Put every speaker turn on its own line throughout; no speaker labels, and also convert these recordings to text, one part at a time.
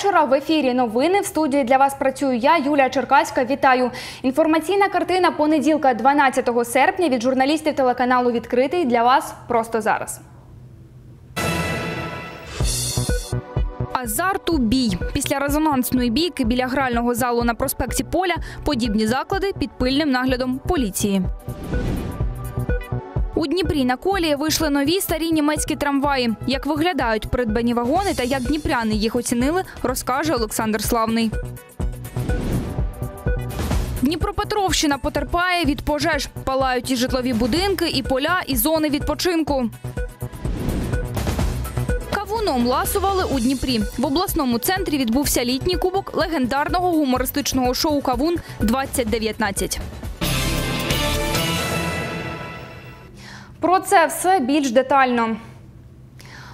Вечора. В ефірі новини. В студії для вас працюю я, Юлія Черкаська. Вітаю. Інформаційна картина понеділка, 12 серпня від журналістів телеканалу Відкритий для вас просто зараз. Азарту бій після резонансної бійки біля грального залу на проспекті Поля подібні заклади під пильним наглядом поліції. У Дніпрі на колії вийшли нові старі німецькі трамваї. Як виглядають придбані вагони та як дніпряни їх оцінили, розкаже Олександр Славний. Дніпропетровщина потерпає від пожеж. Палають і житлові будинки, і поля, і зони відпочинку. Кавуном ласували у Дніпрі. В обласному центрі відбувся літній кубок легендарного гумористичного шоу Кавун 2019 Про це все більш детально.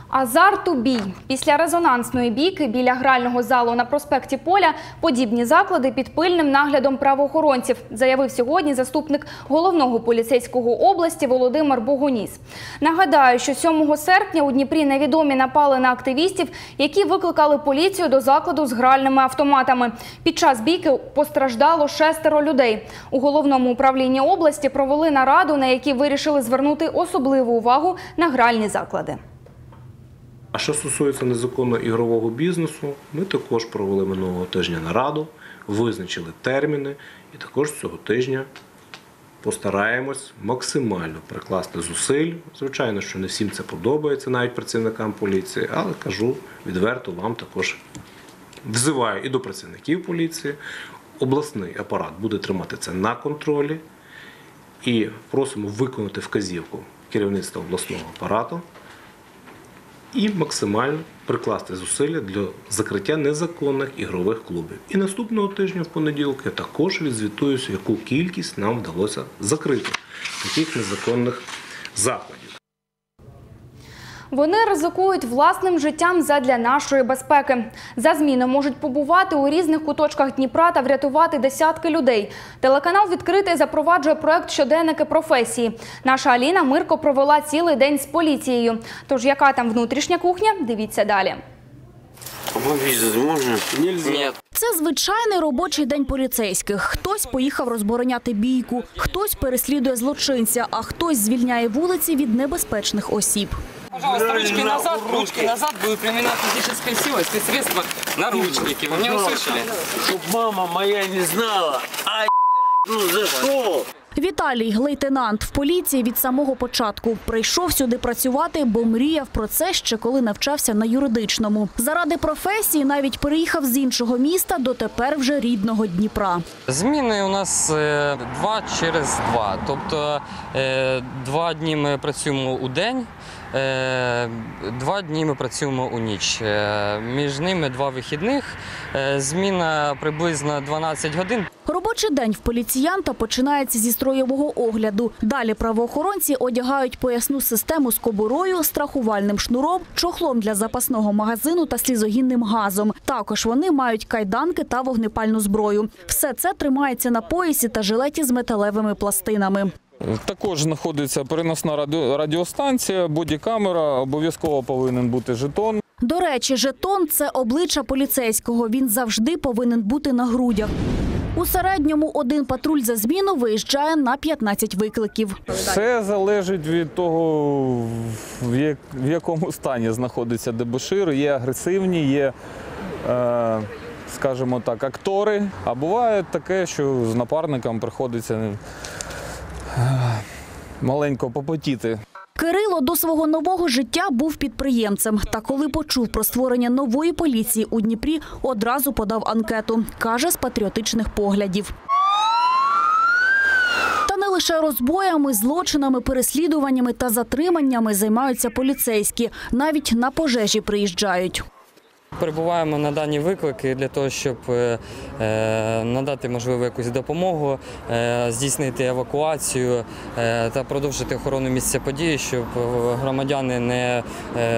Азарту бій після резонансної бійки біля грального залу на проспекті Поля подібні заклади під пильним наглядом правоохоронців, заявив сьогодні заступник головного поліцейського області Володимир Богуніс. Нагадаю, що 7 серпня у Дніпрі невідомі напали на активістів, які викликали поліцію до закладу з гральними автоматами. Під час бійки постраждало шестеро людей. У головному управлінні області провели нараду, на якій вирішили звернути особливу увагу на гральні заклади.
А що стосується незаконного ігрового бізнесу, ми також провели минулого тижня нараду, визначили терміни і також цього тижня постараємось максимально прикласти зусиль. Звичайно, що не всім це подобається, навіть працівникам поліції, але кажу відверто вам також взиваю і до працівників поліції. Обласний апарат буде тримати це на контролі і просимо виконати вказівку керівництва обласного апарату і максимально прикласти зусилля для закриття незаконних ігрових клубів. І наступного тижня в понеділок я також відзвітуюся, яку кількість нам вдалося закрити таких незаконних закладів.
Вони ризикують власним життям задля нашої безпеки. За зміни можуть побувати у різних куточках Дніпра та врятувати десятки людей. Телеканал відкритий запроваджує проект щоденники професії. Наша Аліна Мирко провела цілий день з поліцією. Тож яка там внутрішня кухня? Дивіться далі.
Нельзя.
Це звичайний робочий день поліцейських. Хтось поїхав розбороняти бійку, хтось переслідує злочинця, а хтось звільняє вулиці від небезпечних осіб.
Пожалуйста, ручки назад, ручки назад, будет применена физическая сила, спецсредства, наручники. Вы меня услышали?
Чтоб мама моя не знала. Ай, ну за что?
Віталій, лейтенант в поліції від самого початку, прийшов сюди працювати, бо мріяв про це ще коли навчався на юридичному. Заради професії навіть переїхав з іншого міста до тепер вже рідного Дніпра.
Зміни у нас е, два через два. Тобто е, два дні ми працюємо у день, два дні ми працюємо у ніч. Е, Між ними два вихідних. Е, Зміна приблизно 12 годин.
Робочий день в поліціянта починається зі строєвого огляду. Далі правоохоронці одягають поясну систему з кобурою, страхувальним шнуром, чохлом для запасного магазину та слізогінним газом. Також вони мають кайданки та вогнепальну зброю. Все це тримається на поясі та жилеті з металевими пластинами.
Також знаходиться переносна радіо- радіостанція, бодікамера, обов'язково повинен бути жетон.
До речі, жетон це обличчя поліцейського. Він завжди повинен бути на грудях. У середньому один патруль за зміну виїжджає на 15 викликів.
Все залежить від того, в якому стані знаходиться дебошир. Є агресивні, є, е, скажімо так, актори. А буває таке, що з напарником приходиться маленько попотіти.
Кирило до свого нового життя був підприємцем. Та коли почув про створення нової поліції у Дніпрі, одразу подав анкету. Каже, з патріотичних поглядів. Та не лише розбоями, злочинами, переслідуваннями та затриманнями займаються поліцейські. Навіть на пожежі приїжджають.
Перебуваємо на дані виклики для того, щоб е, е, надати можливу якусь допомогу, е, здійснити евакуацію та продовжити охорону місця події, щоб громадяни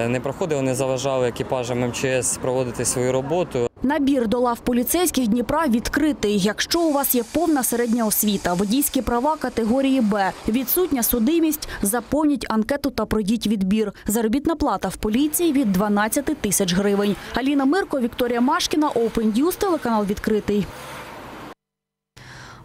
не проходили, не заважали екіпажам МЧС проводити свою роботу.
Набір до лав поліцейських Дніпра відкритий. Якщо у вас є повна середня освіта, водійські права категорії Б, відсутня судимість, заповніть анкету та пройдіть відбір. Заробітна плата в поліції від 12 тисяч гривень. Аліна Мирко, Вікторія Машкіна, Open News, телеканал відкритий.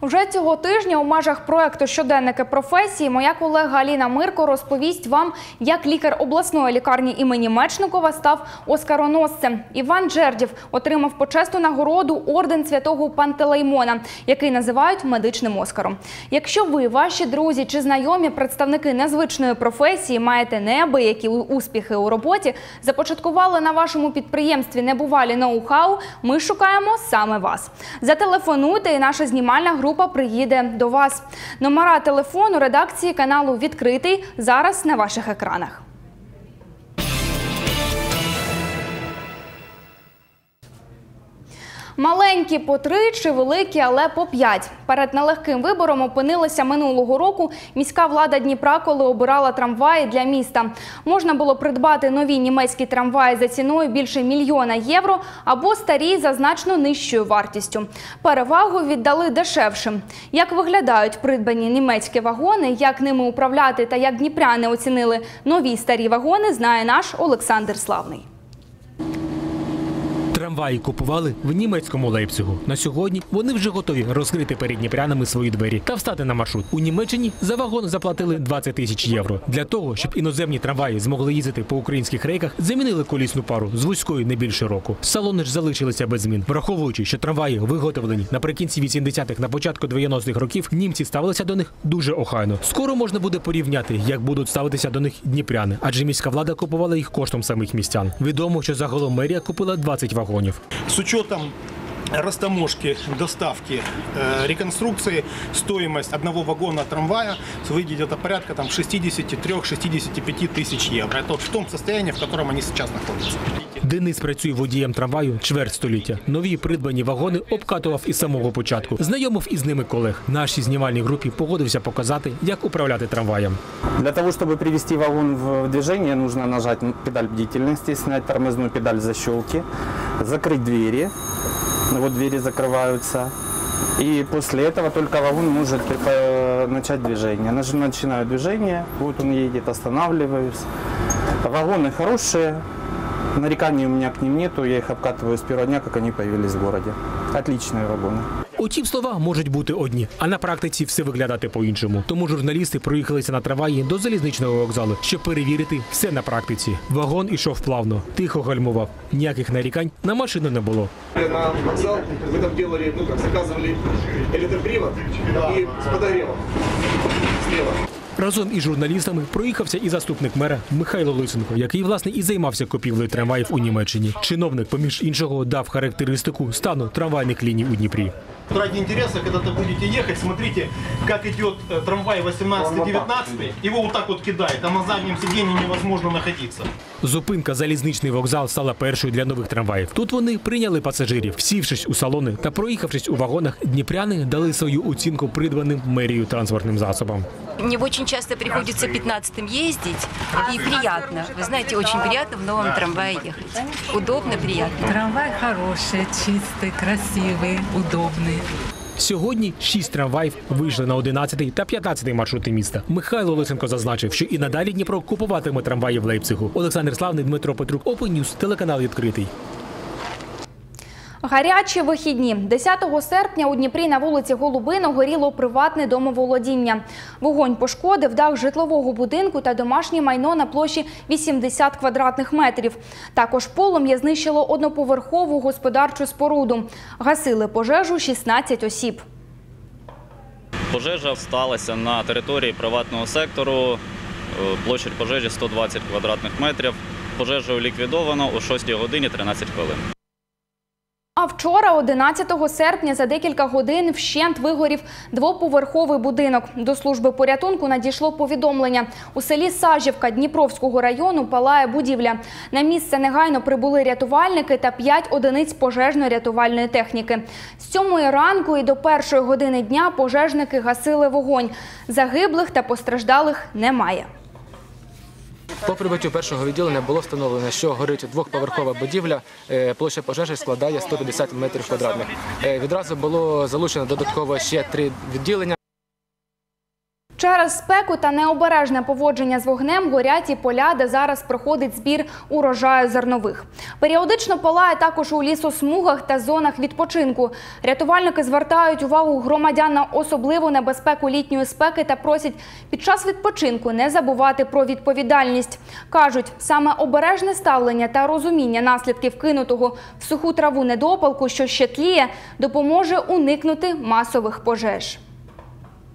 Уже цього тижня у межах проекту Щоденники професії моя колега Аліна Мирко розповість вам, як лікар обласної лікарні імені Мечникова став оскароносцем. Іван Джердів отримав почесну нагороду орден святого Пантелеймона, який називають медичним оскаром. Якщо ви, ваші друзі чи знайомі представники незвичної професії маєте неабиякі успіхи у роботі, започаткували на вашому підприємстві небувалі ноу-хау, ми шукаємо саме вас. Зателефонуйте, і наша знімальна група приїде до вас. Номера телефону редакції каналу відкритий зараз на ваших екранах. Маленькі по три чи великі, але по п'ять. Перед нелегким вибором опинилася минулого року міська влада Дніпра, коли обирала трамваї для міста. Можна було придбати нові німецькі трамваї за ціною більше мільйона євро або старі за значно нижчою вартістю. Перевагу віддали дешевшим. Як виглядають придбані німецькі вагони, як ними управляти та як дніпряни оцінили нові старі вагони, знає наш Олександр Славний.
Трамваї купували в німецькому Лейпцигу. На сьогодні вони вже готові розкрити перед дніпрянами свої двері та встати на маршрут. У Німеччині за вагон заплатили 20 тисяч євро. Для того, щоб іноземні трамваї змогли їздити по українських рейках, замінили колісну пару з вузькою не більше року. Салони ж залишилися без змін, враховуючи, що трамваї виготовлені наприкінці 80-х, на початку 90-х років. Німці ставилися до них дуже охайно. Скоро можна буде порівняти, як будуть ставитися до них дніпряни, адже міська влада купувала їх коштом самих містян. Відомо, що загалом мерія купила 20 вагонів.
С учетом растаможки, доставки, э, реконструкции, стоимость одного вагона трамвая выйдет где-то порядка там 63-65 тысяч евро. Это вот в том состоянии, в котором они сейчас находятся.
Денис працює водієм трамваю чверть століття. Нові придбані вагони обкатував із самого початку. Знайомив із ними колег. Нашій знімальній групі погодився показати, як управляти трамваєм.
Для того, чтобы привести вагон в движение, нужно нажать педаль бдительности, снять тормозную педаль защелки, закрыть двери. Вот двери закрываются. И после этого только вагон может э, начать движение. Начинаю движение, вот он едет, останавливаюсь. Вагоны хорошие, нареканий у меня к ним нету, я их обкатываю с первого дня, как они появились в городе. Отличные вагоны.
Утім, слова можуть бути одні, а на практиці все виглядати по-іншому. Тому журналісти проїхалися на трамваї до залізничного вокзалу, щоб перевірити все на практиці. Вагон ішов плавно, тихо гальмував. Ніяких нарікань на машину не було.
на вокзал, вы там делали, ну как, заказывали электропривод и с подогревом слева.
Разом із журналістами проїхався і заступник мера Михайло Лисенко, який власне і займався купівлею трамваїв у Німеччині. Чиновник, поміж іншого, дав характеристику стану трамвайних ліній у Дніпрі.
Ради інтересу, коли ви будете їхати, смотрите, як э, трамвай 18-19, його отак от кидає, а на заднім сиденні невозможно находиться.
Зупинка залізничний вокзал стала першою для нових трамваїв. Тут вони прийняли пасажирів, сівшись у салони та проїхавшись у вагонах, дніпряни дали свою оцінку придбаним мерією транспортним засобам.
Мне очень часто приходится 15-м ездить, и приятно. Вы знаете, очень приятно в новом трамвае ехать. Удобно, приятно.
Трамвай хороший, чистый, красивый, удобный.
Сьогодні шість трамваїв вийшли на 11 та 15 маршрути міста. Михайло Лисенко зазначив, що і надалі Дніпро купуватиме трамваї в Лейпцигу. Олександр Славний, Дмитро Петрук, News, телеканал відкритий.
Гарячі вихідні 10 серпня у Дніпрі на вулиці Голубино горіло приватне домоволодіння. Вогонь пошкодив дах житлового будинку та домашнє майно на площі 80 квадратних метрів. Також полум'я знищило одноповерхову господарчу споруду. Гасили пожежу 16 осіб.
Пожежа сталася на території приватного сектору. Е, Площадь пожежі 120 квадратних метрів. Пожежу ліквідовано о 6 годині 13 хвилин.
Вчора, 11 серпня, за декілька годин вщент вигорів двоповерховий будинок. До служби порятунку надійшло повідомлення. У селі Сажівка Дніпровського району палає будівля. На місце негайно прибули рятувальники та 5 одиниць пожежно-рятувальної техніки. З 7 ранку і до першої години дня пожежники гасили вогонь. Загиблих та постраждалих немає.
По прибуттю першого відділення було встановлено, що горить двохповерхова будівля. Е, Площа пожежі складає 150 метрів квадратних. Е, Відразу було залучено додатково ще три відділення.
Через спеку та необережне поводження з вогнем горять і поля, де зараз проходить збір урожаю зернових. Періодично палає також у лісосмугах та зонах відпочинку. Рятувальники звертають увагу громадян на особливу небезпеку літньої спеки та просять під час відпочинку не забувати про відповідальність. Кажуть, саме обережне ставлення та розуміння наслідків кинутого в суху траву недопалку, що ще тліє, допоможе уникнути масових пожеж.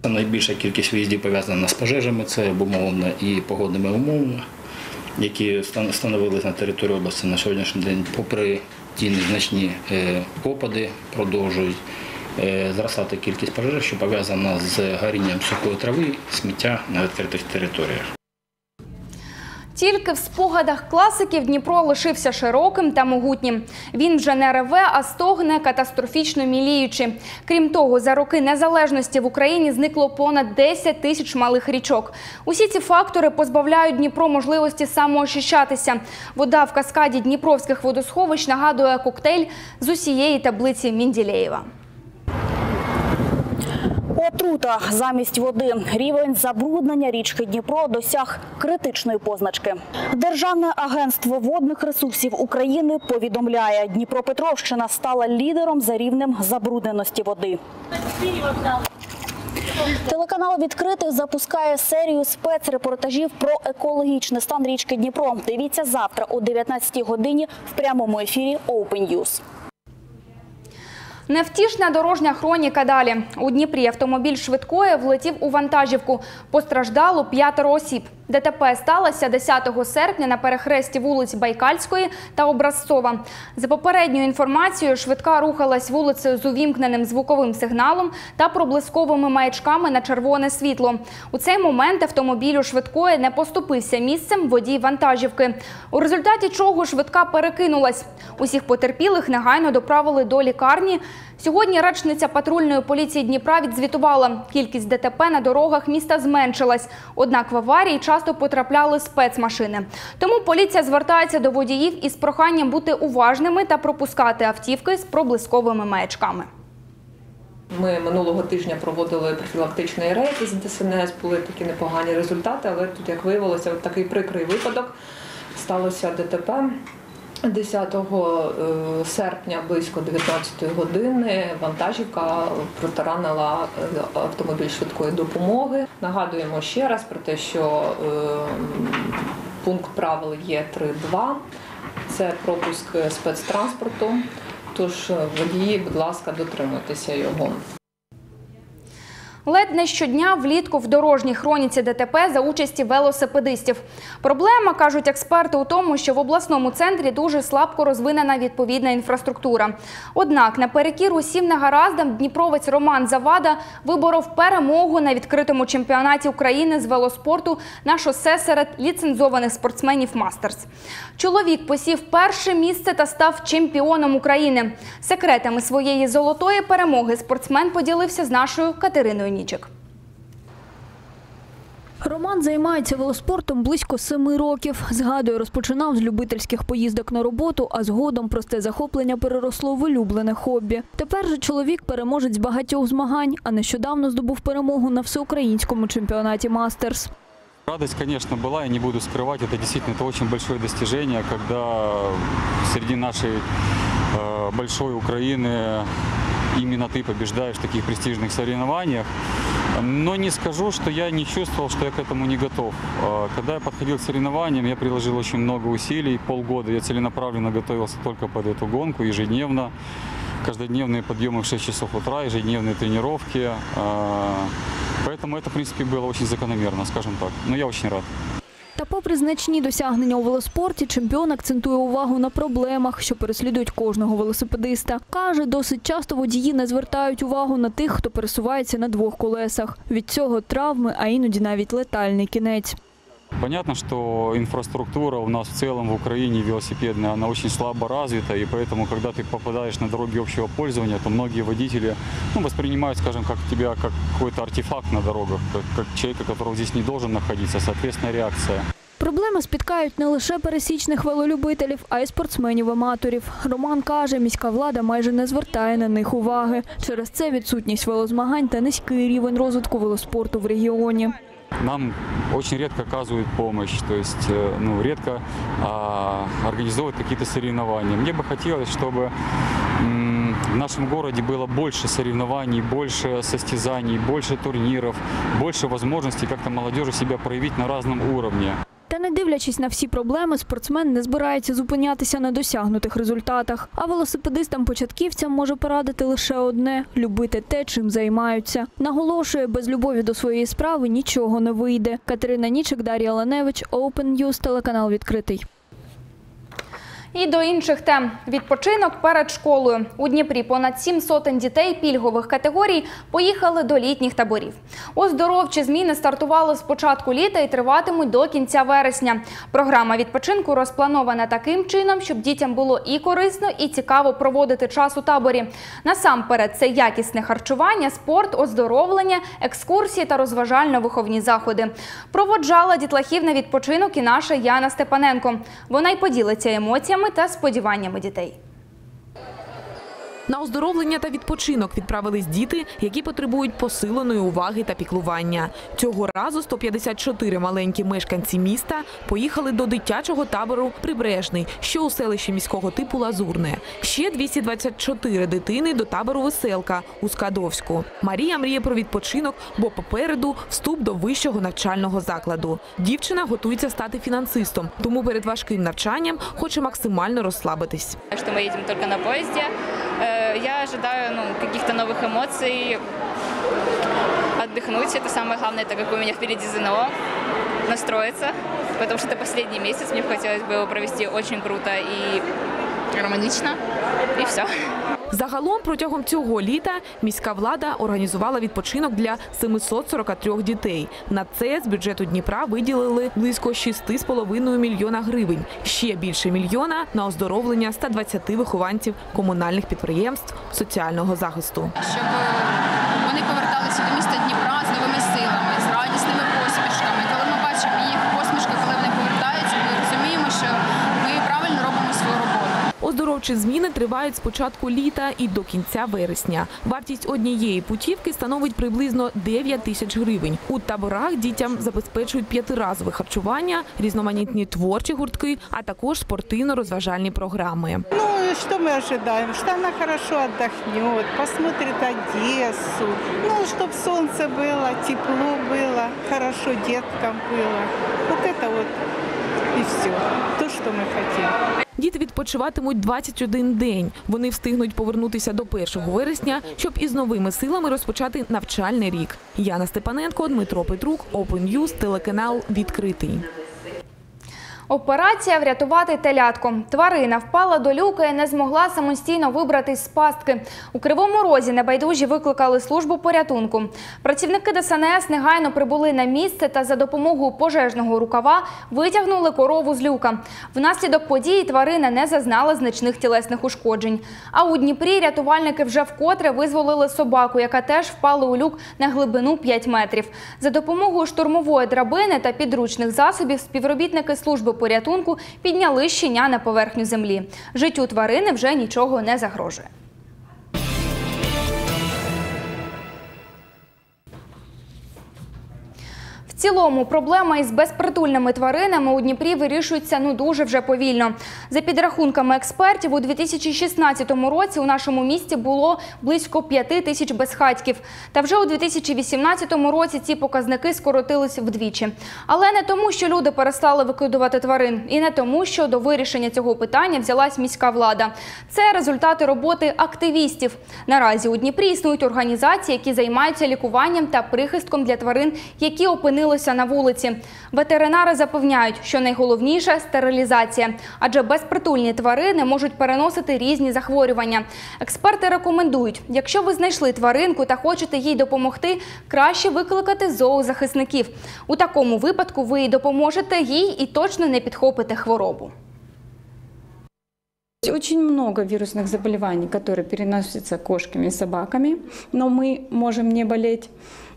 Найбільша кількість виїздів пов'язана з пожежами, це обумовлено і погодними умовами, які становились на території області на сьогоднішній день, попри ті незначні е, опади, продовжують е, зростати кількість пожеж, що пов'язана з горінням сухої трави, сміття на відкритих територіях.
Тільки в спогадах класиків Дніпро лишився широким та могутнім. Він вже не реве, а стогне катастрофічно міліючи. Крім того, за роки незалежності в Україні зникло понад 10 тисяч малих річок. Усі ці фактори позбавляють Дніпро можливості самоочищатися. Вода в каскаді дніпровських водосховищ нагадує коктейль з усієї таблиці Мінділеєва.
Отрута замість води. Рівень забруднення річки Дніпро досяг критичної позначки. Державне агентство водних ресурсів України повідомляє, Дніпропетровщина стала лідером за рівнем забрудненості води. Телеканал відкритий запускає серію спецрепортажів про екологічний стан річки Дніпро. Дивіться завтра о 19 годині в прямому ефірі Open News.
Невтішна дорожня хроніка далі. У Дніпрі автомобіль швидкої влетів у вантажівку. Постраждало п'ятеро осіб. ДТП сталося 10 серпня на перехресті вулиць Байкальської та Образцова. За попередньою інформацією, швидка рухалась вулицею з увімкненим звуковим сигналом та проблисковими маячками на червоне світло. У цей момент автомобілю швидкої не поступився місцем водій вантажівки. У результаті чого швидка перекинулась. Усіх потерпілих негайно доправили до лікарні. Сьогодні речниця патрульної поліції Дніпра відзвітувала, кількість ДТП на дорогах міста зменшилась. Однак в аварії часто потрапляли спецмашини. Тому поліція звертається до водіїв із проханням бути уважними та пропускати автівки з проблисковими маячками.
Ми минулого тижня проводили профілактичний рейд з ДСНС, були такі непогані результати, але тут, як виявилося, такий прикрий випадок. Сталося ДТП 10 е, серпня близько 19 години вантажівка протаранила е, автомобіль швидкої допомоги. Нагадуємо ще раз про те, що е, пункт правил є 3.2. Це пропуск спецтранспорту. Тож водії, будь ласка, дотримуйтеся його.
Ледь не щодня влітку в дорожній хроніці ДТП за участі велосипедистів. Проблема, кажуть експерти, у тому, що в обласному центрі дуже слабко розвинена відповідна інфраструктура. Однак, наперекір усім негараздам, дніпровець Роман Завада виборов перемогу на відкритому чемпіонаті України з велоспорту на шосе серед ліцензованих спортсменів Мастерс. Чоловік посів перше місце та став чемпіоном України. Секретами своєї золотої перемоги спортсмен поділився з нашою Катериною Нічик.
Роман займається велоспортом близько семи років. Згадує, розпочинав з любительських поїздок на роботу, а згодом просте захоплення переросло в улюблене хобі. Тепер же чоловік переможець багатьох змагань, а нещодавно здобув перемогу на всеукраїнському чемпіонаті Мастерс.
Радость, конечно, была, я не буду скрывать, это действительно это очень большое достижение, когда среди нашей э, большой Украины именно ты побеждаешь в таких престижных соревнованиях. Но не скажу, что я не чувствовал, что я к этому не готов. Э, Когда я подходил к соревнованиям, я приложил очень много усилий, полгода я целенаправленно готовился только под эту гонку, ежедневно. Каждодневные подъемы в 6 часов утра, ежедневные тренировки. Э, Поэтому это, в принципе, было очень закономерно, скажем так. Но я очень рад.
Та попри значні досягнення у велоспорті, чемпіон акцентує увагу на проблемах, що переслідують кожного велосипедиста. Каже, досить часто водії не звертають увагу на тих, хто пересувається на двох колесах. Від цього травми, а іноді навіть летальний кінець.
Понятно, что инфраструктура у нас в целом в Украине велосипедная, она очень слабо развита, и поэтому, когда ты попадаешь на дороги общего пользования, то многие водители ну, воспринимают, скажем, как тебя как какой-то артефакт на дорогах, как, как человека, который здесь не должен находиться, соответственно, реакция.
Проблеми спіткають не лише пересічних велолюбителів, а й спортсменів-аматорів. Роман каже, міська влада майже не звертає на них уваги. Через це відсутність велозмагань та низький рівень розвитку велоспорту в регіоні.
Нам очень редко оказывают помощь, то есть э, ну, редко а, организовывают какие-то соревнования. Мне бы хотелось, чтобы в нашем городе было больше соревнований, больше состязаний, больше турниров, больше возможностей как-то молодежи себя проявить на разном уровне.
Та не дивлячись на всі проблеми, спортсмен не збирається зупинятися на досягнутих результатах. А велосипедистам-початківцям може порадити лише одне – любити те, чим займаються. Наголошує, без любові до своєї справи нічого не вийде. Катерина Нічик, Дар'я Ланевич, Open News, телеканал «Відкритий».
І до інших тем. Відпочинок перед школою. У Дніпрі понад сім сотень дітей пільгових категорій поїхали до літніх таборів. Оздоровчі зміни стартували з початку літа і триватимуть до кінця вересня. Програма відпочинку розпланована таким чином, щоб дітям було і корисно, і цікаво проводити час у таборі. Насамперед, це якісне харчування, спорт, оздоровлення, екскурсії та розважально-виховні заходи. Проводжала дітлахів на відпочинок і наша Яна Степаненко. Вона й поділиться емоціями та сподіваннями дітей.
На оздоровлення та відпочинок відправились діти, які потребують посиленої уваги та піклування. Цього разу 154 маленькі мешканці міста поїхали до дитячого табору Прибережний, що у селищі міського типу Лазурне. Ще 224 дитини до табору Веселка у Скадовську. Марія мріє про відпочинок, бо попереду вступ до вищого навчального закладу. Дівчина готується стати фінансистом, тому перед важким навчанням хоче максимально розслабитись.
что мы едем только на поезде. Я ожидаю ну, каких-то новых эмоций, отдохнуть. Это самое главное, так как у меня впереди ЗНО, настроиться, потому что это последний месяц, мне хотелось бы его провести очень круто и гармонично, и все.
Загалом протягом цього літа міська влада організувала відпочинок для 743 дітей. На це з бюджету Дніпра виділили близько 6,5 мільйона гривень. Ще більше мільйона на оздоровлення 120 вихованців комунальних підприємств соціального захисту.
щоб вони поверталися до міста Дніпра з новими силами, з радісними посмішками. Коли ми бачимо їх посмішки, коли вони повертаються, ми розуміємо, що ми правильно робимо свою роботу.
Оздоровчі зміни тривають з початку літа і до кінця вересня. Вартість однієї путівки становить приблизно 9 тисяч гривень. У таборах дітям забезпечують п'ятиразове харчування, різноманітні творчі гуртки, а також спортивно-розважальні програми.
Ну, и что мы ожидаем? Что она хорошо отдохнет, посмотрит Одессу. Ну, чтобы солнце было, тепло было, хорошо деткам было. Вот это вот и все. То, що ми хотіли.
Діти відпочиватимуть 21 день. Вони встигнуть повернутися до 1 вересня, щоб із новими силами розпочати навчальний рік. Яна Степаненко, Дмитро Петрук, Open News, телеканал відкритий.
Операція врятувати телятко. Тварина впала до люка і не змогла самостійно вибратись з пастки. У Кривому Розі небайдужі викликали службу порятунку. Працівники ДСНС негайно прибули на місце та за допомогою пожежного рукава витягнули корову з люка. Внаслідок події тварина не зазнала значних тілесних ушкоджень. А у Дніпрі рятувальники вже вкотре визволили собаку, яка теж впала у люк на глибину 5 метрів. За допомогою штурмової драбини та підручних засобів співробітники служби порятунку підняли щеня на поверхню землі. Життю тварини вже нічого не загрожує. Цілому проблема із безпритульними тваринами у Дніпрі вирішується ну дуже вже повільно. За підрахунками експертів, у 2016 році у нашому місті було близько 5 тисяч безхатьків. Та вже у 2018 році ці показники скоротились вдвічі. Але не тому, що люди перестали викидувати тварин, і не тому, що до вирішення цього питання взялась міська влада. Це результати роботи активістів. Наразі у Дніпрі існують організації, які займаються лікуванням та прихистком для тварин, які опинилися на вулиці. Ветеринари запевняють, що найголовніше стерилізація, адже безпритульні тварини можуть переносити різні захворювання. Експерти рекомендують, якщо ви знайшли тваринку та хочете їй допомогти, краще викликати зоозахисників. У такому випадку ви й допоможете їй і точно не підхопите хворобу.
Очень много вирусных заболеваний, которые переносятся кошками и собаками, но мы можем не болеть.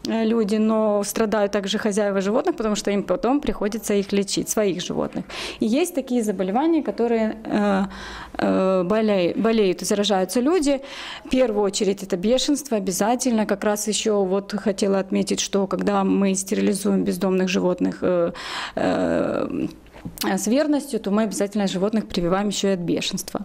Э, люди, но страдают также хозяева животных, потому что им потом приходится их лечить, своих животных. И есть такие заболевания, которые э, э, болеют, болеют заражаются люди. В первую очередь это бешенство обязательно. Как раз еще вот хотела отметить, что когда мы стерилизуем бездомных животных, с верностью, то мы обязательно животных прививаем еще и от бешенства.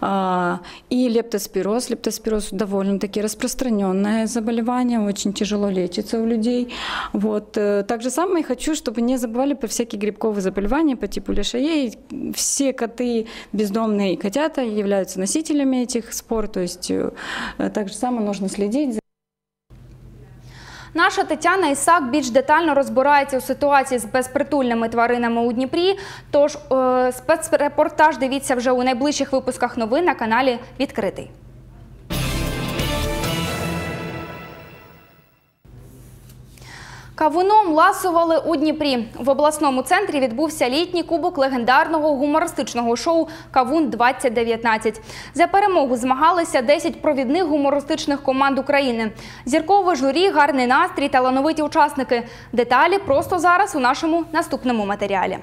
А, И лептоспироз. Лептоспироз довольно-таки распространенное заболевание, очень тяжело лечится у людей. Вот. э, Так же самое хочу, чтобы не забывали про всякие грибковые заболевания по типу лишаей. Все коты, бездомные и котята являются носителями этих спор, то есть э, так же самое нужно следить
Наша Тетяна Ісак більш детально розбирається у ситуації з безпритульними тваринами у Дніпрі. Тож е, спецрепортаж дивіться вже у найближчих випусках новин на каналі Відкритий. Кавуном ласували у Дніпрі. В обласному центрі відбувся літній кубок легендарного гумористичного шоу Кавун 2019 За перемогу змагалися 10 провідних гумористичних команд України. Зіркове журі, гарний настрій, талановиті учасники. Деталі просто зараз у нашому наступному матеріалі.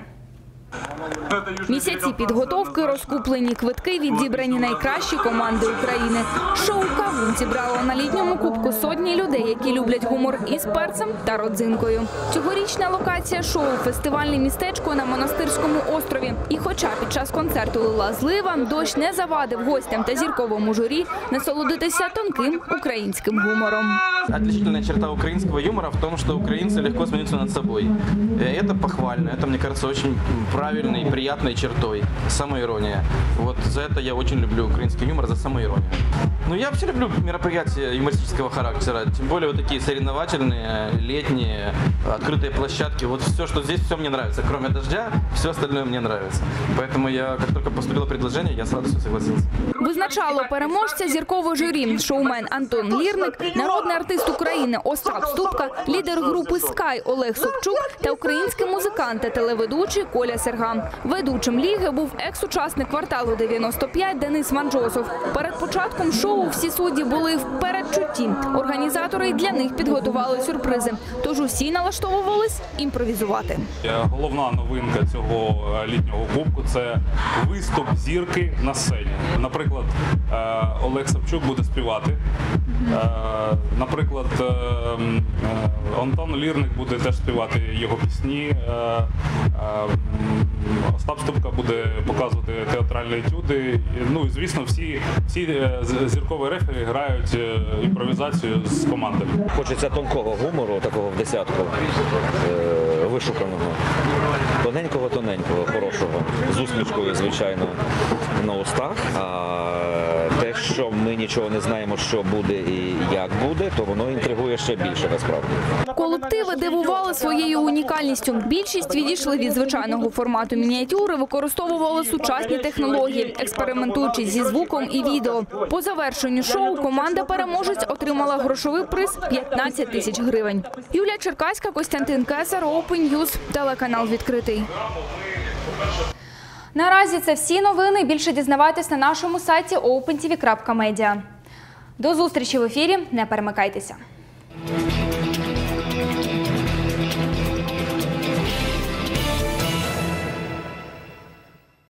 Місяці підготовки, розкуплені квитки, відібрані найкращі команди України. Шоу «Кавун» зібрало на літньому кубку сотні людей, які люблять гумор із перцем та родзинкою. Цьогорічна локація шоу фестивальне містечко на монастирському острові. І хоча під час концерту лила злива, дощ не завадив гостям та зірковому журі насолодитися тонким українським гумором.
Отличительная черта украинского юмора в том, что украинцы легко смеются над собой. Э, Это похвально, это, мне кажется, очень правильной и приятной чертой. Самоирония. Вот за это я очень люблю украинский юмор, за самоиронию. Ну, я вообще люблю мероприятия юмористического характера, тем более вот такие соревновательные, летние, открытые площадки. Вот все, что здесь, все мне нравится. Кроме дождя, все остальное мне нравится. Поэтому я, как только поступило предложение, я с радостью согласился.
Визначало переможця зіркове журі, шоумен Антон Лірник, народний артист України Остап Ступка, лідер групи Скай Олег Собчук та український музикант та телеведучий Коля Серга. Ведучим ліги був екс-учасник кварталу 95 Денис Манджосов. Перед початком шоу всі судді були в передчутті. Організатори для них підготували сюрпризи. Тож усі налаштовувались імпровізувати.
Е, Головна новинка цього е, літнього кубку це виступ зірки на сцені. Наприклад, е, Олег Савчук буде співати. Наприклад, Антон Лірник буде теж співати його пісні. Остап Ступка буде показувати театральні етюди. Ну і звісно, всі, всі е, зіркові рефері грають е, імпровізацію з командами.
Хочеться тонкого гумору, такого в десятку, е, вишуканого. Тоненького, тоненького, хорошого, з усмішкою, звичайно, на устах. Те, що ми нічого не знаємо, що буде і як буде, то воно інтригує ще більше насправді.
Колективи дивували своєю унікальністю. Більшість відійшли від звичайного формату мініатюри, використовували сучасні технології, експериментуючи зі звуком і відео. По завершенню шоу команда переможець отримала грошовий приз 15 тисяч гривень. Юлія Черкаська, Костянтин Кесар, Open News, телеканал відкритий.
Наразі це всі новини. Більше дізнавайтесь на нашому сайті opentv.media. До зустрічі в ефірі. Не перемикайтеся.